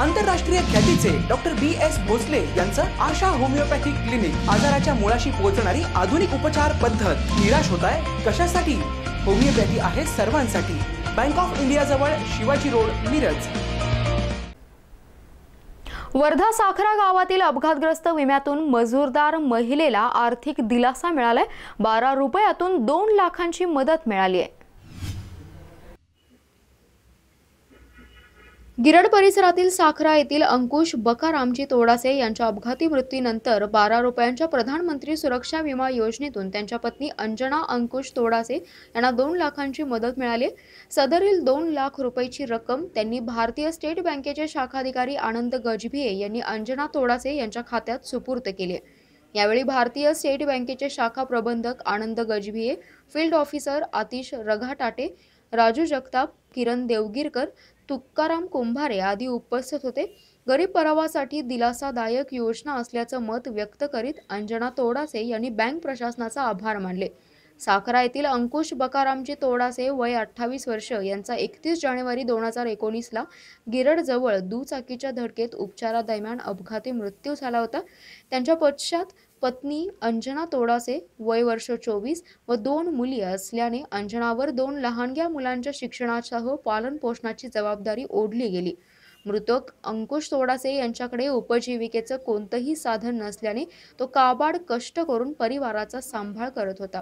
आंतरराष्ट्रीय ख्यातीचे doctor B S Bhosale यांचं आशा होमिओपॅथिक क्लिनिक आजाराच्या मुळाशी पोहोचणारी आधुनिक उपचार पद्धत. निराश होत आहे कशासाठी? होमिओपॅथी आहे सर्वांसाठी. बँक ऑफ इंडिया जवळ शिवाजी रोड मिरज. वर्धा साखरा गावातील अपघातग्रस्त विम्यातून मजूरदार महिलेला आर्थिक दिलासा मिळालाय. बारा रुपयातून दोन लाखांची मदत मिळाली आहे गिरड परिसरातील साखरा येथील अंकुश बकारामजी तोडासे यांच्या अपघाती मृत्यूनंतर बारा रुपयांच्या प्रधानमंत्री सुरक्षा विमा योजनेतून त्यांच्या पत्नी अंजना अंकुश तोडासे यांना दोन लाखांची मदत मिळाली. सदरील दोन लाख रुपयाची रक्कम त्यांनी भारतीय स्टेट बँकेचे शाखाधिकारी आनंद गजभिये यांनी अंजना तोडासे यांच्या खात्यात सुपूर्द केली. यावेळी भारतीय स्टेट बँकेचे शाखा प्रबंधक आनंद गजभिये फील्ड ऑफिसर आतिश रघाटाटे राजू जगताप किरण देवगिरकर तुकाराम कुंभारे आदी उपस्थित होते. गरीब परवासाठी दिलासादायक योजना असल्याचं मत व्यक्त करीत अंजना तोडासे यांनी बँक प्रशासनाचा आभार मानले. साखरा येथील अंकुश बकारामजी तोडासे वय अठ्ठावीस वर्ष यांचा एकतीस जानेवारी दोन हजार एकोणीसला गिरडजवळ दुचाकीच्या धडकेत उपचारादरम्यान अपघाती मृत्यू झाला होता. त्यांच्या पश्चात पत्नी अंजना तोडासे वय वर्ष चोवीस व दोन मुली असल्याने अंजनावर दोन लहानग्या मुलांच्या शिक्षणासह पालन पोषणाची जबाबदारी ओढली गेली. मृतक अंकुश तोडासे यांच्याकडे उपजीविकेचं कोणतंही साधन नसल्याने तो काबाड कष्ट करून परिवाराचा सांभाळ करत होता.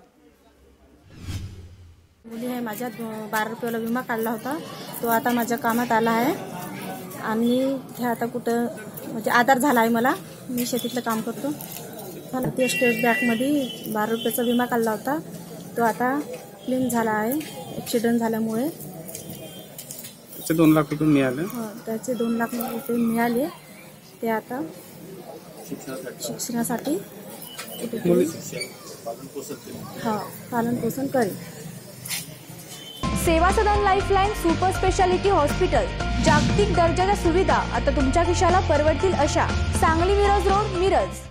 मुली आहे माझ्या बारा रुपयाला विमा काढला होता. तो आता माझ्या कामात आला आहे. आणि हे आता कुठं म्हणजे आधार झाला आहे मला. मी शेतीतलं काम करतो. भारतीय स्टेट बँकमध्ये बारा रुपयाचा विमा काढला होता. तो आता क्लीन झाला आहे. ॲक्सिडेंट झाल्यामुळे. त्याचे दोन लाख रुपये मिळाले. अ, त्याचे दोन लाख रुपये मिळाले. ते आता शिक्षणासाठी कुठेतरी हा पालन पोषण करेल. Seva Sadan Lifeline super speciality hospital. जागतिक दर्जाच्या सुविधा आता तुमच्या खिशाला परवडतील अशा सांगली मिरज रोड मिरज.